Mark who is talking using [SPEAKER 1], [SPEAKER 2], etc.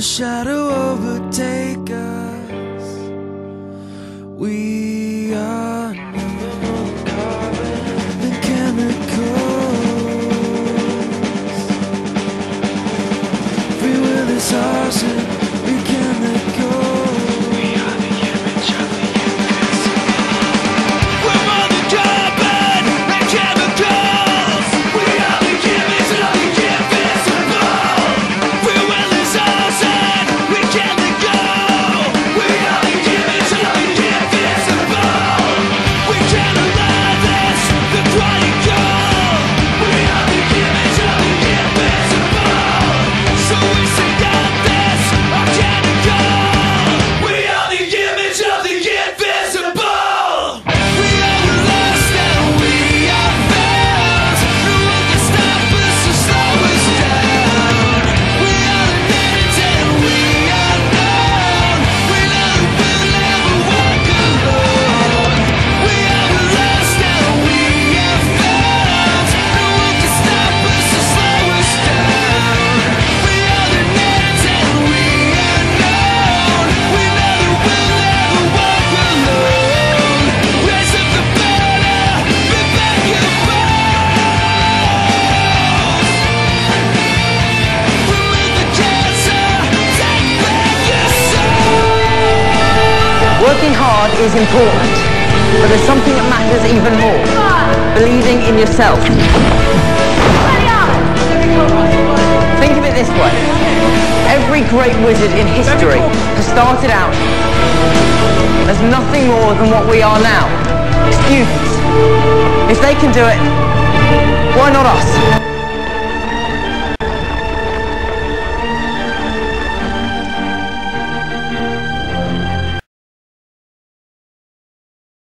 [SPEAKER 1] the shadow overtake us. We
[SPEAKER 2] is important, but there's something that matters even more. Believing in yourself. Think of it this way. Every great wizard in history has started out as nothing more than what we are now. Students. If they can do it, why not us?